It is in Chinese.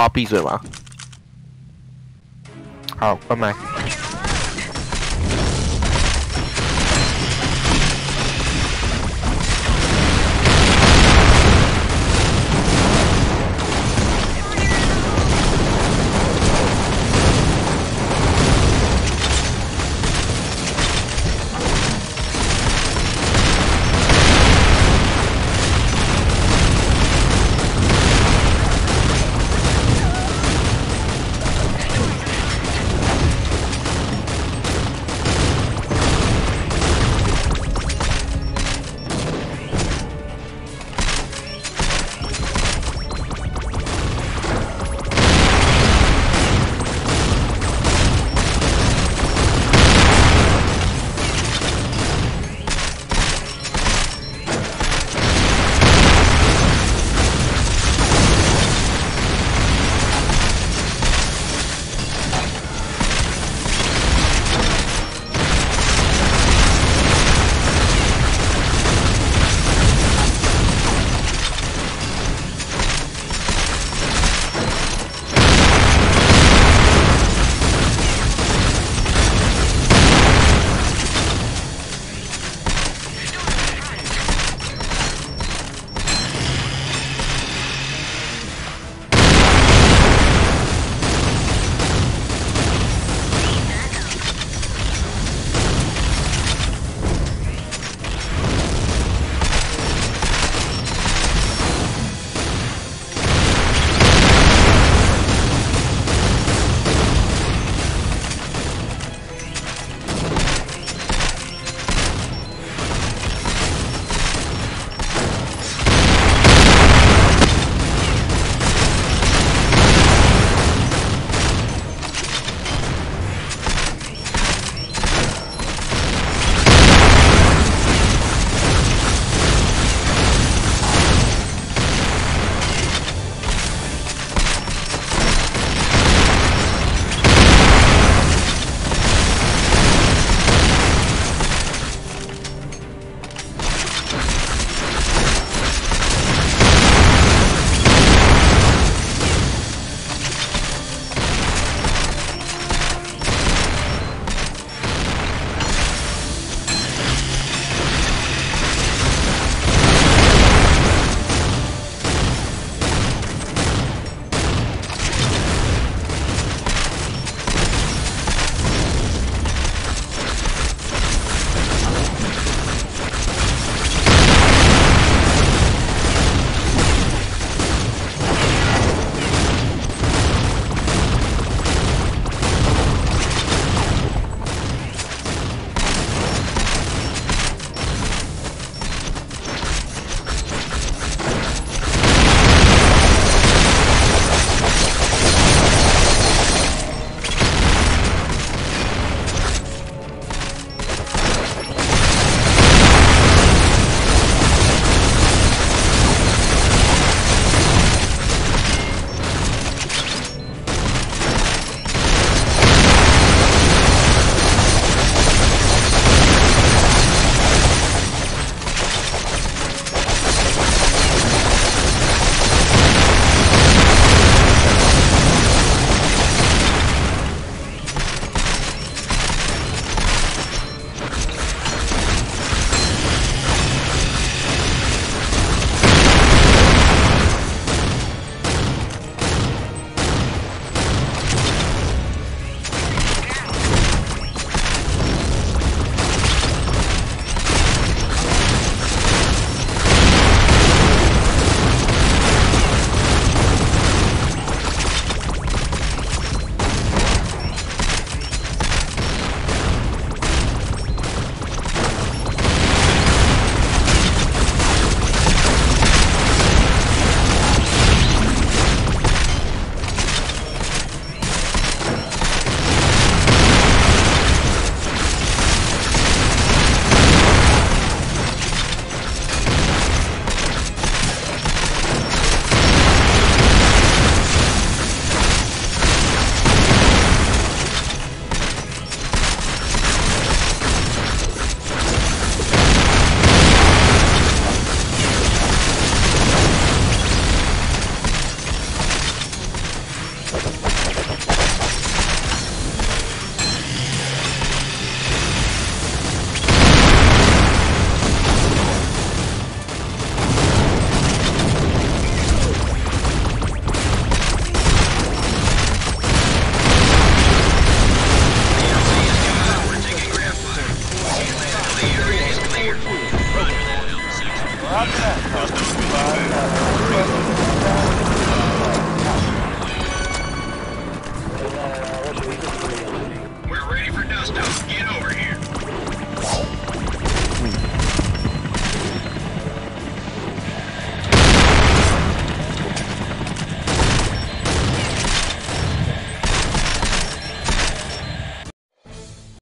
啊闭嘴吧。好关麦。